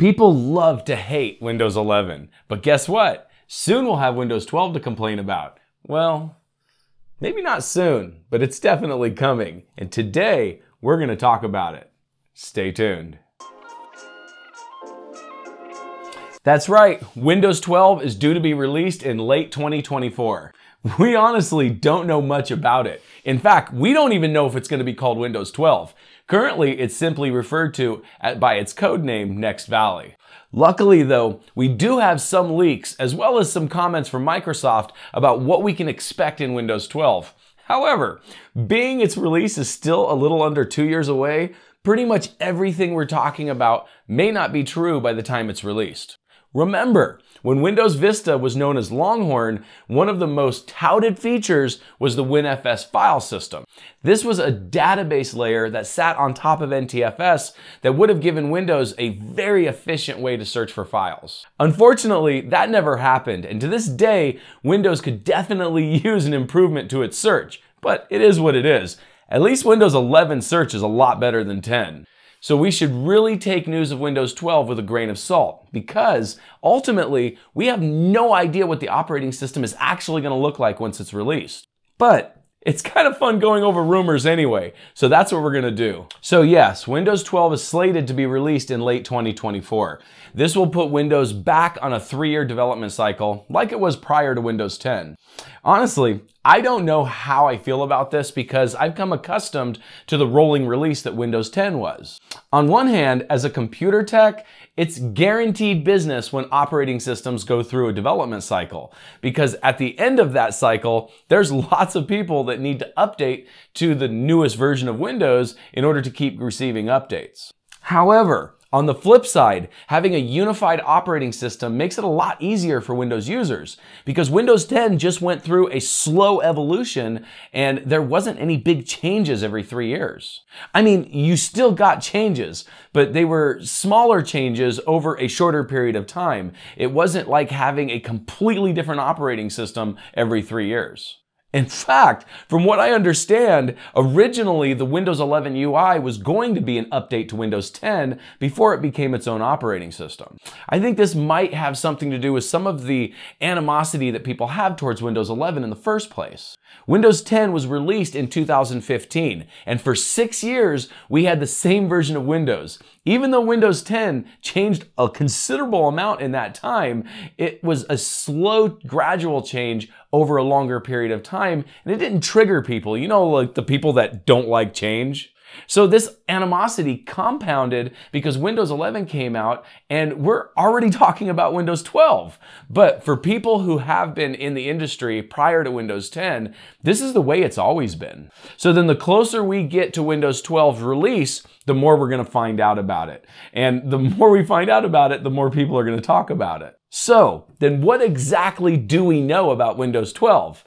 People love to hate Windows 11, but guess what? Soon we'll have Windows 12 to complain about. Well, maybe not soon, but it's definitely coming. And today, we're going to talk about it. Stay tuned. That's right, Windows 12 is due to be released in late 2024. We honestly don't know much about it. In fact, we don't even know if it's going to be called Windows 12. Currently, it's simply referred to by its code name Next Valley. Luckily though, we do have some leaks as well as some comments from Microsoft about what we can expect in Windows 12. However, being its release is still a little under two years away, pretty much everything we're talking about may not be true by the time it's released. Remember, when Windows Vista was known as Longhorn, one of the most touted features was the WinFS file system. This was a database layer that sat on top of NTFS that would have given Windows a very efficient way to search for files. Unfortunately, that never happened, and to this day, Windows could definitely use an improvement to its search, but it is what it is. At least Windows 11 search is a lot better than 10. So we should really take news of Windows 12 with a grain of salt because ultimately we have no idea what the operating system is actually going to look like once it's released. But it's kind of fun going over rumors anyway, so that's what we're gonna do. So yes, Windows 12 is slated to be released in late 2024. This will put Windows back on a three-year development cycle, like it was prior to Windows 10. Honestly, I don't know how I feel about this because I've come accustomed to the rolling release that Windows 10 was. On one hand, as a computer tech, it's guaranteed business when operating systems go through a development cycle because at the end of that cycle, there's lots of people that need to update to the newest version of Windows in order to keep receiving updates. However, on the flip side, having a unified operating system makes it a lot easier for Windows users because Windows 10 just went through a slow evolution and there wasn't any big changes every three years. I mean, you still got changes, but they were smaller changes over a shorter period of time. It wasn't like having a completely different operating system every three years. In fact, from what I understand, originally the Windows 11 UI was going to be an update to Windows 10 before it became its own operating system. I think this might have something to do with some of the animosity that people have towards Windows 11 in the first place. Windows 10 was released in 2015, and for six years, we had the same version of Windows. Even though Windows 10 changed a considerable amount in that time, it was a slow, gradual change over a longer period of time, and it didn't trigger people. You know, like the people that don't like change. So this animosity compounded because Windows 11 came out and we're already talking about Windows 12. But for people who have been in the industry prior to Windows 10, this is the way it's always been. So then the closer we get to Windows 12 release, the more we're going to find out about it. And the more we find out about it, the more people are going to talk about it. So then what exactly do we know about Windows 12?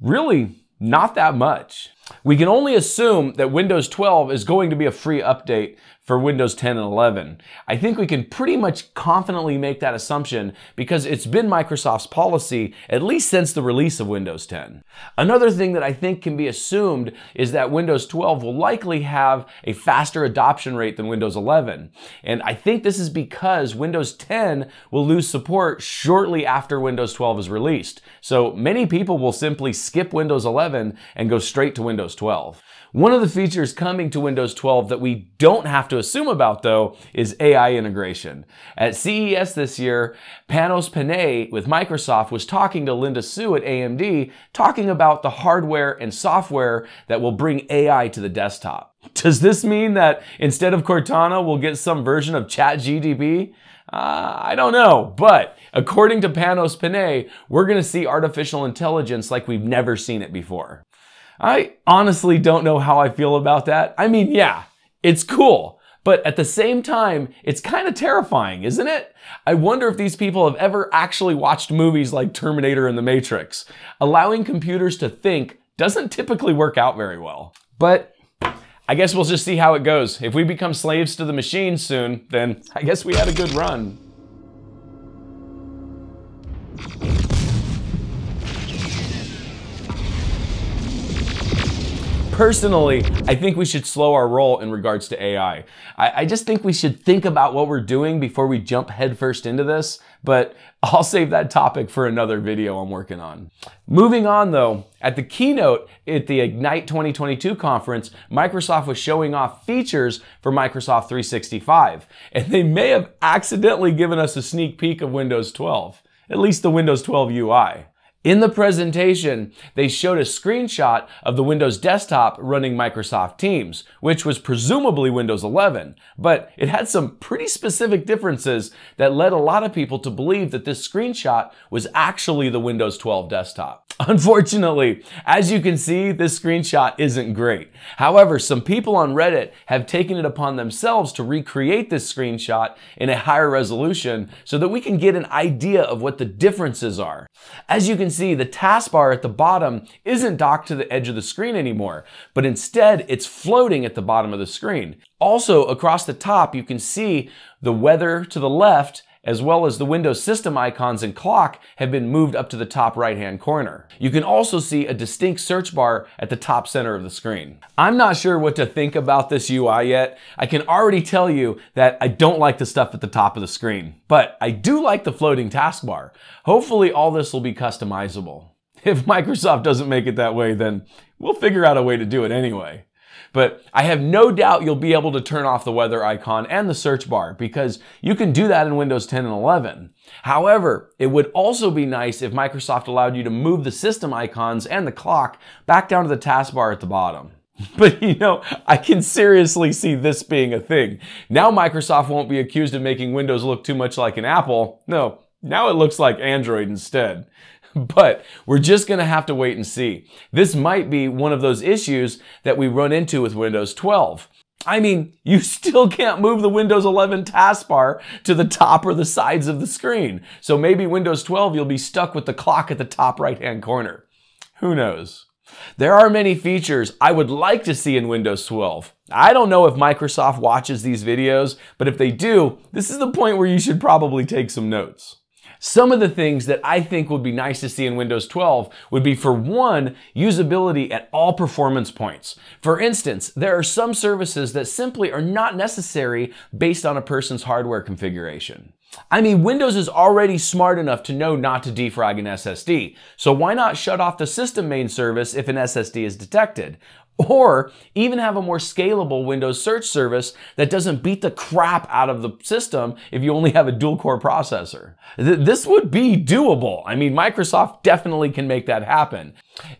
Really, not that much. We can only assume that Windows 12 is going to be a free update for Windows 10 and 11. I think we can pretty much confidently make that assumption because it's been Microsoft's policy at least since the release of Windows 10. Another thing that I think can be assumed is that Windows 12 will likely have a faster adoption rate than Windows 11. And I think this is because Windows 10 will lose support shortly after Windows 12 is released. So many people will simply skip Windows 11 and go straight to Windows 12. One of the features coming to Windows 12 that we don't have to assume about though is AI integration. At CES this year, Panos Panay with Microsoft was talking to Lisa Su at AMD talking about the hardware and software that will bring AI to the desktop. Does this mean that instead of Cortana, we'll get some version of ChatGPT? Uh, I don't know, but according to Panos Panay, we're going to see artificial intelligence like we've never seen it before. I honestly don't know how I feel about that. I mean, yeah, it's cool. But at the same time, it's kind of terrifying, isn't it? I wonder if these people have ever actually watched movies like Terminator and The Matrix. Allowing computers to think doesn't typically work out very well. But I guess we'll just see how it goes. If we become slaves to the machines soon, then I guess we had a good run. Personally, I think we should slow our roll in regards to AI. I, I, just think we should think about what we're doing before we jump headfirst into this, but I'll save that topic for another video I'm working on. Moving on though, at the keynote at the Ignite 2022 conference, Microsoft was showing off features for Microsoft 365, and they may have accidentally given us a sneak peek of Windows 12, at least the Windows 12 UI. In the presentation, they showed a screenshot of the Windows desktop running Microsoft Teams, which was presumably Windows 11, but it had some pretty specific differences that led a lot of people to believe that this screenshot was actually the Windows 12 desktop. Unfortunately, as you can see, this screenshot isn't great. However, some people on Reddit have taken it upon themselves to recreate this screenshot in a higher resolution so that we can get an idea of what the differences are. As you can see, the taskbar at the bottom isn't docked to the edge of the screen anymore, but instead it's floating at the bottom of the screen. Also, across the top, you can see the weather to the left as well as the Windows system icons and clock have been moved up to the top right hand corner. You can also see a distinct search bar at the top center of the screen. I'm not sure what to think about this UI yet. I can already tell you that I don't like the stuff at the top of the screen, but I do like the floating taskbar. Hopefully all this will be customizable. If Microsoft doesn't make it that way, then we'll figure out a way to do it anyway. But I have no doubt you'll be able to turn off the weather icon and the search bar because you can do that in Windows 10 and 11. However, it would also be nice if Microsoft allowed you to move the system icons and the clock back down to the taskbar at the bottom. But you know, I can seriously see this being a thing. Now Microsoft won't be accused of making Windows look too much like an Apple. No, now it looks like Android instead. but we're just going to have to wait and see. This might be one of those issues that we run into with Windows 12. I mean, you still can't move the Windows 11 taskbar to the top or the sides of the screen. So maybe Windows 12, you'll be stuck with the clock at the top right hand corner. Who knows? There are many features I would like to see in Windows 12. I don't know if Microsoft watches these videos, but if they do, this is the point where you should probably take some notes. Some of the things that I think would be nice to see in Windows 12 would be for one, usability at all performance points. For instance, there are some services that simply are not necessary based on a person's hardware configuration. I mean, Windows is already smart enough to know not to defrag an SSD, so why not shut off the system main service if an SSD is detected? Or even have a more scalable Windows search service that doesn't beat the crap out of the system if you only have a dual core processor. Th this would be doable. I mean, Microsoft definitely can make that happen.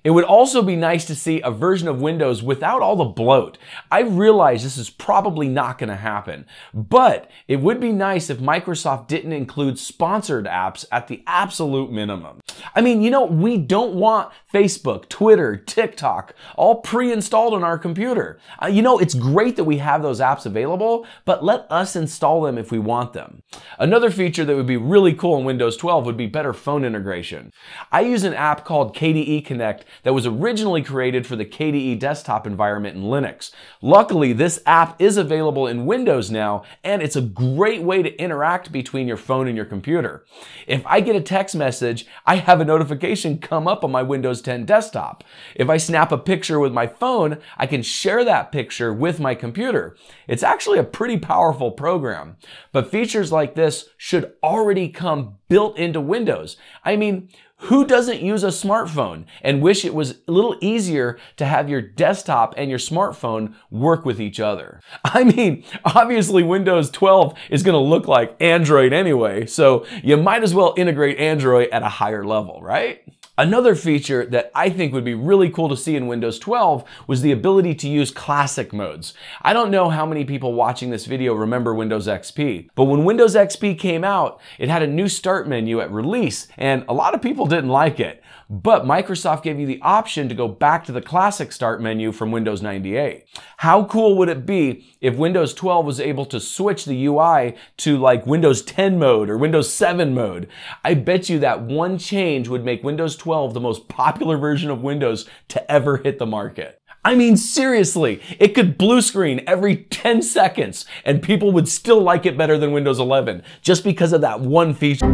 It would also be nice to see a version of Windows without all the bloat. I realize this is probably not going to happen, but it would be nice if Microsoft didn't include sponsored apps at the absolute minimum. I mean, you know, we don't want Facebook, Twitter, TikTok all pre-installed on our computer. Uh, you know, it's great that we have those apps available, but let us install them if we want them. Another feature that would be really cool in Windows 12 would be better phone integration. I use an app called KDE Connect that was originally created for the KDE desktop environment in Linux. Luckily, this app is available in Windows now, and it's a great way to interact between your phone and your computer. If I get a text message, I have a notification come up on my Windows 10 desktop. If I snap a picture with my phone, I can share that picture with my computer. It's actually a pretty powerful program. But features like this should already come built into Windows. I mean, who doesn't use a smartphone and wish it was a little easier to have your desktop and your smartphone work with each other? I mean, obviously Windows 12 is going to look like Android anyway, so you might as well integrate Android at a higher level, right? Another feature that I think would be really cool to see in Windows 12 was the ability to use classic modes. I don't know how many people watching this video remember Windows XP, but when Windows XP came out, it had a new start menu at release, and a lot of people didn't like it. But Microsoft gave you the option to go back to the classic start menu from Windows 98. How cool would it be if Windows 12 was able to switch the UI to like Windows 10 mode or Windows 7 mode? I bet you that one change would make Windows 12 the most popular version of Windows to ever hit the market. I mean, seriously, it could blue screen every 10 seconds and people would still like it better than Windows 11 just because of that one feature.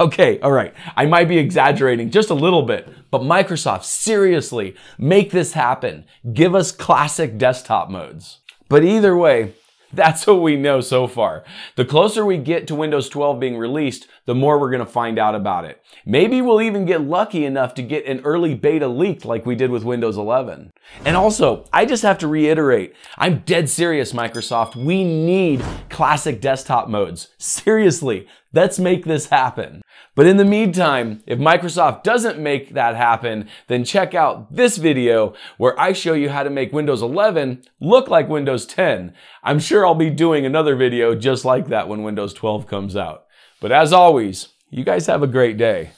Okay, all right. I might be exaggerating just a little bit, but Microsoft, seriously, make this happen. Give us classic desktop modes. But either way, that's what we know so far. The closer we get to Windows 12 being released, the more we're going to find out about it. Maybe we'll even get lucky enough to get an early beta leaked like we did with Windows 11. And also, I just have to reiterate, I'm dead serious, Microsoft. We need classic desktop modes. Seriously, let's make this happen. But in the meantime, if Microsoft doesn't make that happen, then check out this video where I show you how to make Windows 11 look like Windows 10. I'm sure I'll be doing another video just like that when Windows 12 comes out. But as always, you guys have a great day.